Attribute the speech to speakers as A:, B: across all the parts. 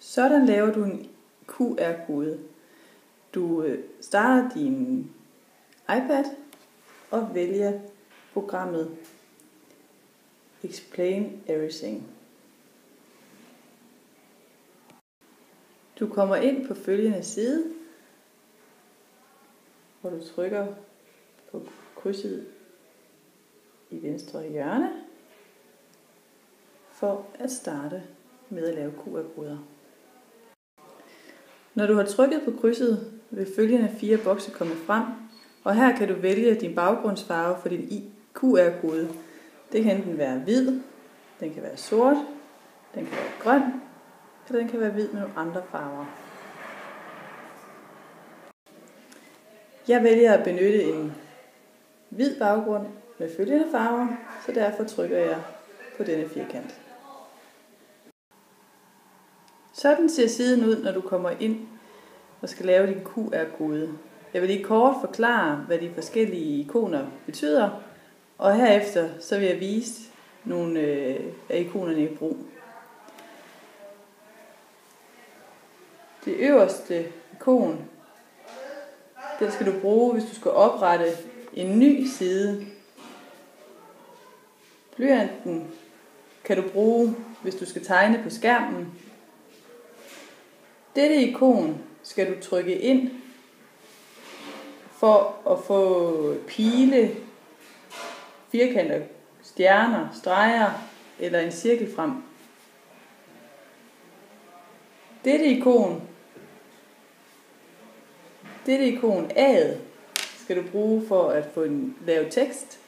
A: Sådan laver du en QR-kode. Du øh, starter din iPad og vælger programmet Explain Everything. Du kommer ind på følgende side, hvor du trykker på krydset i venstre hjørne for at starte med at lave QR-koder. Når du har trykket på krydset, vil følgende fire bokse komme frem, og her kan du vælge din baggrundsfarve for din QR-kode. Det kan enten være hvid, den kan være sort, den kan være grøn, eller den kan være hvid med nogle andre farver. Jeg vælger at benytte en hvid baggrund med følgende farver, så derfor trykker jeg på denne firkant. Sådan ser siden ud, når du kommer ind og skal lave din QR-kode. Jeg vil lige kort forklare, hvad de forskellige ikoner betyder, og herefter så vil jeg vise nogle øh, af ikonerne i brug. Det øverste ikon, det skal du bruge, hvis du skal oprette en ny side. Blyanten kan du bruge, hvis du skal tegne på skærmen. Dette ikon skal du trykke ind for at få pile, firkanter, stjerner, streger eller en cirkel frem. Dette ikon, dette ikon A'et, skal du bruge for at få en lav tekst.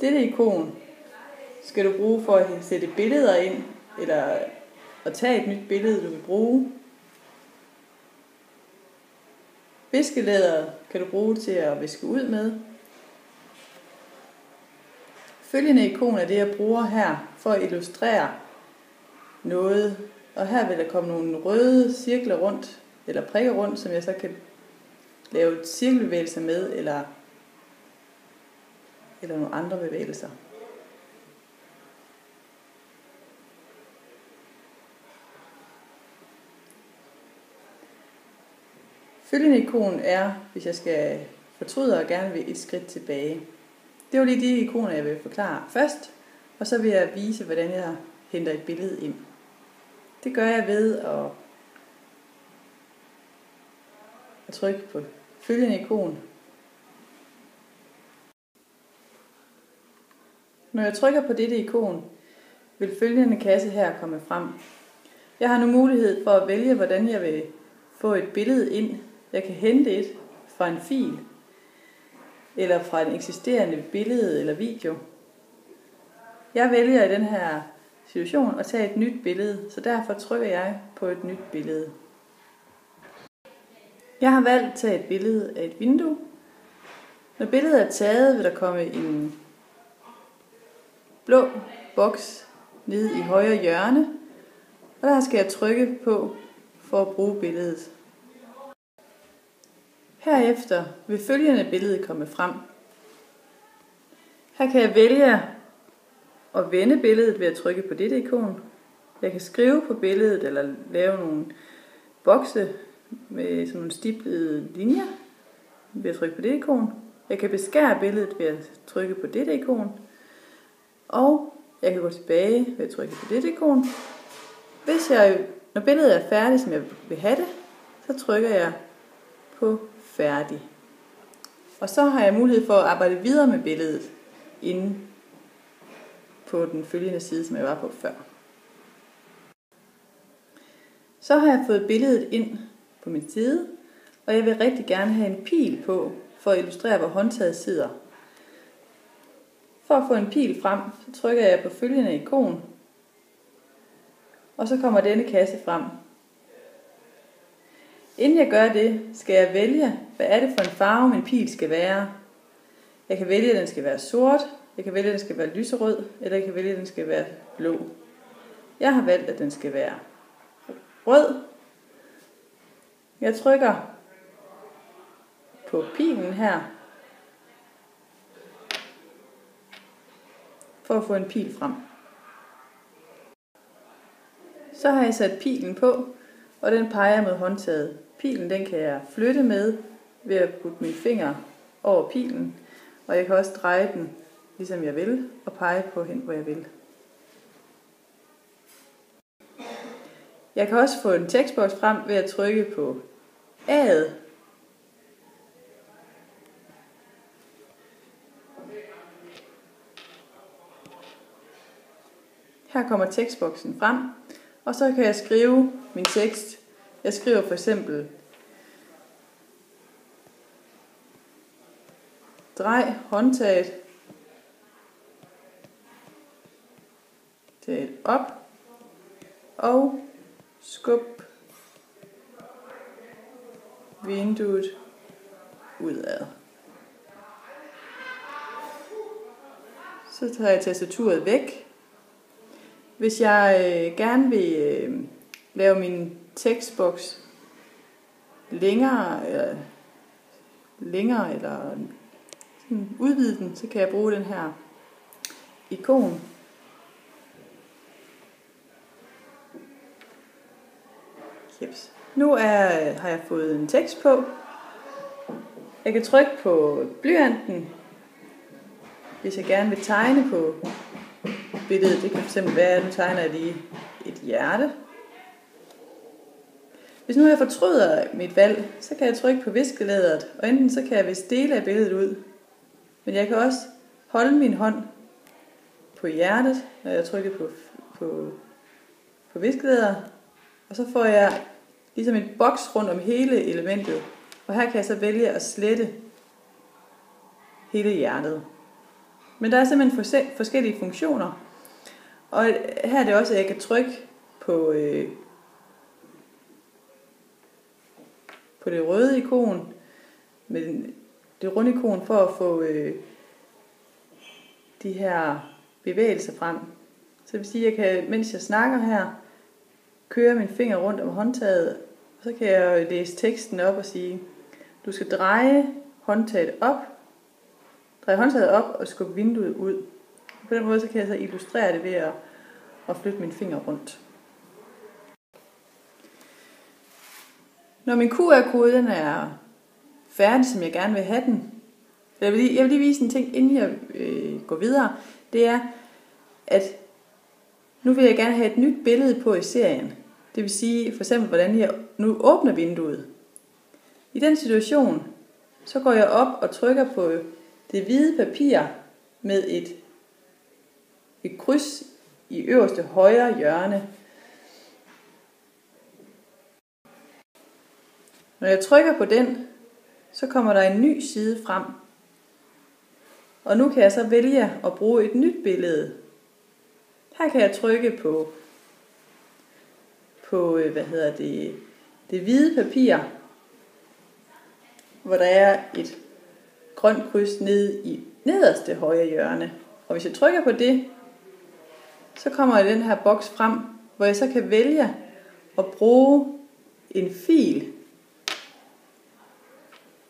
A: Dette ikon skal du bruge for at sætte billeder ind, eller og tag et nyt billede, du vil bruge. Viskelæder kan du bruge til at viske ud med. Følgende ikon er det, jeg bruger her for at illustrere noget. Og her vil der komme nogle røde cirkler rundt, eller prikker rundt, som jeg så kan lave cirkelbevægelser med, eller, eller nogle andre bevægelser. Følgende ikon er, hvis jeg skal fortryde og gerne vil et skridt tilbage. Det var lige de ikoner, jeg vil forklare først, og så vil jeg vise, hvordan jeg henter et billede ind. Det gør jeg ved at, at trykke på følgende ikon. Når jeg trykker på dette ikon, vil følgende kasse her komme frem. Jeg har nu mulighed for at vælge, hvordan jeg vil få et billede ind jeg kan hente et fra en fil, eller fra en eksisterende billede eller video. Jeg vælger i den her situation at tage et nyt billede, så derfor trykker jeg på et nyt billede. Jeg har valgt at tage et billede af et vindue. Når billedet er taget, vil der komme en blå boks nede i højre hjørne, og der skal jeg trykke på for at bruge billedet. Herefter vil følgende billede komme frem. Her kan jeg vælge at vende billedet ved at trykke på dette ikon. Jeg kan skrive på billedet eller lave nogle bokse med sådan nogle stiplede linjer ved at trykke på det ikon. Jeg kan beskære billedet ved at trykke på dette ikon. Og jeg kan gå tilbage ved at trykke på dette ikon. Hvis jeg, når billedet er færdigt, som jeg vil have det, så trykker jeg på færdig. Og så har jeg mulighed for at arbejde videre med billedet inde på den følgende side, som jeg var på før. Så har jeg fået billedet ind på min side, og jeg vil rigtig gerne have en pil på, for at illustrere, hvor håndtaget sidder. For at få en pil frem, så trykker jeg på følgende ikon, og så kommer denne kasse frem, Inden jeg gør det, skal jeg vælge, hvad er det for en farve, min pil skal være. Jeg kan vælge, at den skal være sort, jeg kan vælge, at den skal være lyserød, eller jeg kan vælge, at den skal være blå. Jeg har valgt, at den skal være rød. Jeg trykker på pilen her, for at få en pil frem. Så har jeg sat pilen på, og den peger mod håndtaget. Pilen den kan jeg flytte med ved at putte mine fingre over pilen, og jeg kan også dreje den, ligesom jeg vil, og pege på hen, hvor jeg vil. Jeg kan også få en tekstboks frem ved at trykke på A'et. Her kommer tekstboksen frem, og så kan jeg skrive min tekst. Jeg skriver for eksempel Drej håndtaget til op og skub vinduet udad. Så tager jeg tastaturet væk. Hvis jeg øh, gerne vil øh, lave min tekstboks længere, eller, længere eller sådan udvide den, så kan jeg bruge den her ikon. Jeps. Nu er, har jeg fået en tekst på. Jeg kan trykke på blyanten, hvis jeg gerne vil tegne på billedet. Det kan fx være, at nu tegner jeg lige et hjerte. Hvis nu jeg fortryder mit valg, så kan jeg trykke på viskelæderet, og enten så kan jeg vist dele af billedet ud, men jeg kan også holde min hånd på hjertet, når jeg trykker på, på, på viskelæderet, og så får jeg ligesom en boks rundt om hele elementet. Og her kan jeg så vælge at slette hele hjertet. Men der er simpelthen forskellige funktioner. Og her er det også, at jeg kan trykke på, øh, på det røde ikon, med det runde ikon, for at få øh, de her bevægelser frem. Så det vil sige, at jeg kan, mens jeg snakker her, køre min finger rundt om håndtaget, og så kan jeg læse teksten op og sige, du skal dreje håndtaget op, dreje håndtaget op og skubbe vinduet ud. På den måde så kan jeg så illustrere det ved at, at flytte min finger rundt. Når min QR-kode den er færdig, som jeg gerne vil have den, jeg vil lige, jeg vil lige vise en ting, inden jeg øh, går videre. Det er, at nu vil jeg gerne have et nyt billede på i serien. Det vil sige for eksempel, hvordan jeg nu åbner vinduet. I den situation, så går jeg op og trykker på det hvide papir med et, et kryds i øverste højre hjørne. Når jeg trykker på den, så kommer der en ny side frem. Og nu kan jeg så vælge at bruge et nyt billede. Her kan jeg trykke på på, øh, hvad hedder det, det hvide papir, hvor der er et grønt kryds nede i nederste højre hjørne. Og hvis jeg trykker på det, så kommer den her boks frem, hvor jeg så kan vælge at bruge en fil.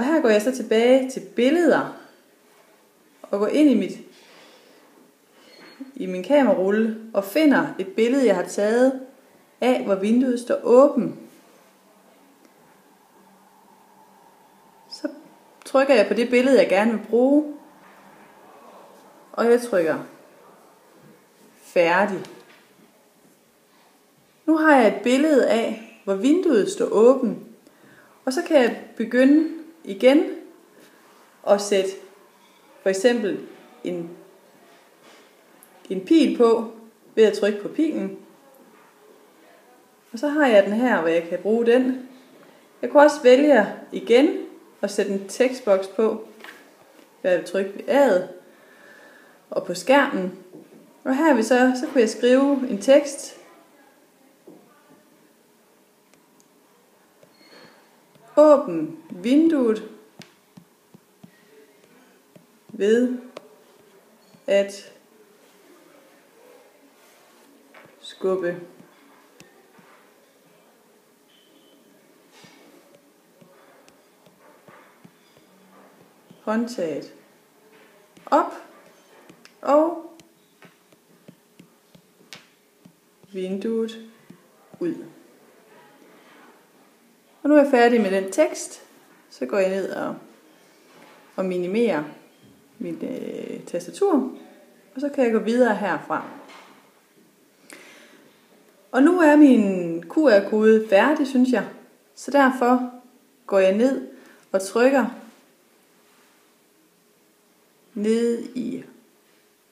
A: Og her går jeg så tilbage til billeder og går ind i mit i min kamerarulle og finder et billede, jeg har taget af, hvor vinduet står åben. Så trykker jeg på det billede, jeg gerne vil bruge, og jeg trykker færdig. Nu har jeg et billede af, hvor vinduet står åben, og så kan jeg begynde igen og sætte for eksempel en, en pil på ved at trykke på pilen. Og så har jeg den her, hvor jeg kan bruge den. Jeg kunne også vælge igen at sætte en tekstboks på. Jeg vil trykke ved A'et og på skærmen. Og her vi så, så kunne jeg skrive en tekst. Åbn vinduet ved at skubbe. Håndtaget op og vinduet ud. Og nu er jeg færdig med den tekst. Så går jeg ned og, og minimerer mit øh, tastatur. Og så kan jeg gå videre herfra. Og nu er min QR-kode færdig, synes jeg. Så derfor går jeg ned og trykker ned i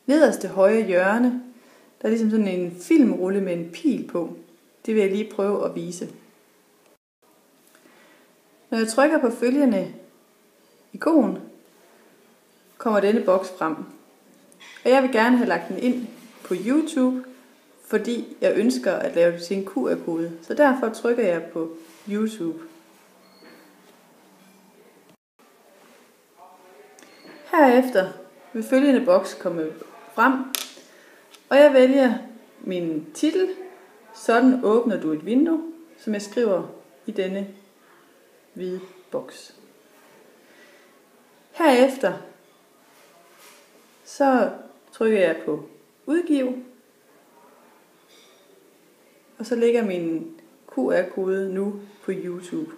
A: nederste højre hjørne. Der er ligesom sådan en filmrulle med en pil på. Det vil jeg lige prøve at vise. Når jeg trykker på følgende ikon, kommer denne boks frem. Og jeg vil gerne have lagt den ind på YouTube, fordi jeg ønsker at lave det til en QR-kode. Så derfor trykker jeg på YouTube. Herefter vil følgende boks komme frem, og jeg vælger min titel. Sådan åbner du et vindue, som jeg skriver i denne hvide boks. Herefter så trykker jeg på udgiv, og så ligger min QR-kode nu på YouTube.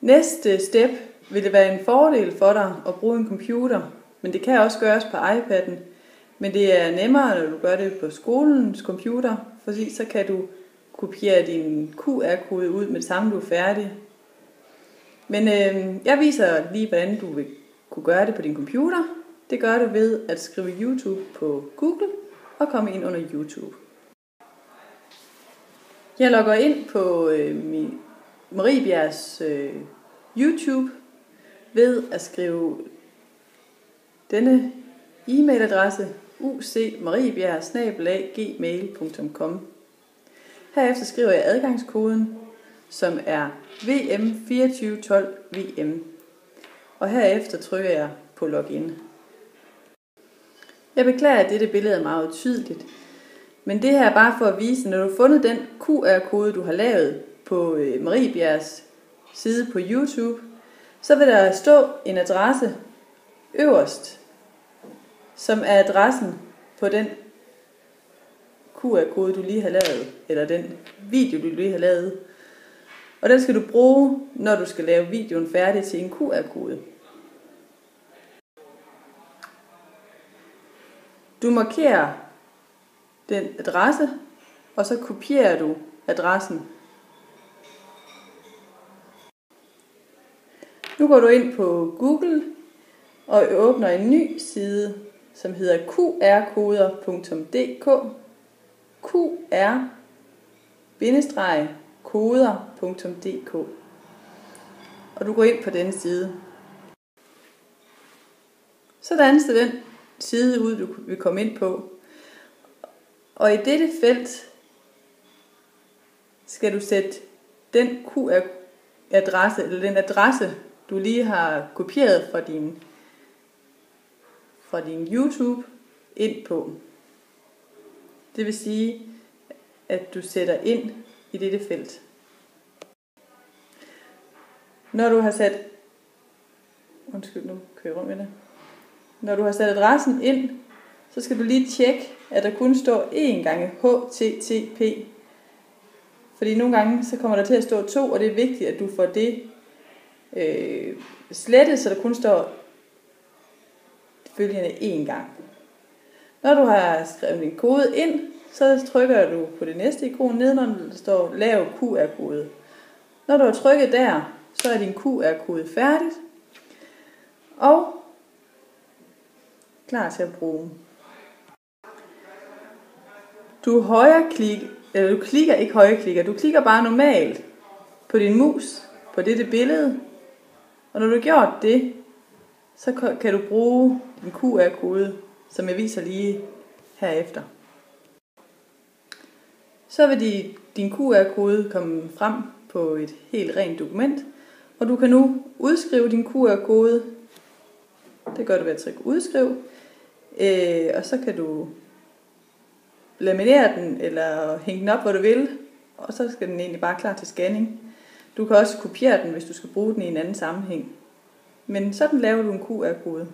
A: Næste step vil det være en fordel for dig at bruge en computer, men det kan også gøres på iPad'en. Men det er nemmere, når du gør det på skolens computer, fordi så kan du kopiere din QR-kode ud med det samme, du er færdig. Men øh, jeg viser lige, hvordan du vil kunne gøre det på din computer. Det gør du ved at skrive YouTube på Google og komme ind under YouTube. Jeg logger ind på øh, min Mariebjergs øh, YouTube ved at skrive denne e-mailadresse ucmariebjerg.gmail.com Herefter skriver jeg adgangskoden, som er VM2412VM. Og herefter trykker jeg på login. Jeg beklager, at dette billede er meget tydeligt. Men det her er bare for at vise, når du har fundet den QR-kode, du har lavet på øh, Mariebjergs side på YouTube, så vil der stå en adresse øverst, som er adressen på den QR-kode, du lige har lavet, eller den video, du lige har lavet. Og den skal du bruge, når du skal lave videoen færdig til en QR-kode. Du markerer den adresse, og så kopierer du adressen. Nu går du ind på Google og åbner en ny side, som hedder qrkoder.dk qr-koder.dk Og du går ind på denne side. Sådan ser den side ud, du vil komme ind på. Og i dette felt skal du sætte den QR-adresse, eller den adresse, du lige har kopieret fra din, fra din YouTube ind på. Det vil sige, at du sætter ind i dette felt. Når du har sat Undskyld, nu kører jeg rundt med det. Når du har sat adressen ind, så skal du lige tjekke, at der kun står én gange HTTP. Fordi nogle gange, så kommer der til at stå to, og det er vigtigt, at du får det øh, slettet, så der kun står følgende én gang. Når du har skrevet din kode ind, så trykker du på det næste ikon nedenunder, der står lav QR-kode. Når du har trykket der, så er din QR-kode færdig. Og klar til at bruge. Du højre klik, eller du klikker ikke højre klikker, du klikker bare normalt på din mus på dette billede. Og når du har gjort det, så kan du bruge en QR-kode, som jeg viser lige herefter. Så vil din QR-kode komme frem på et helt rent dokument, og du kan nu udskrive din QR-kode. Det gør du ved at trykke udskriv, øh, og så kan du laminere den eller hænge den op, hvor du vil, og så skal den egentlig bare klar til scanning. Du kan også kopiere den, hvis du skal bruge den i en anden sammenhæng. Men sådan laver du en QR-kode.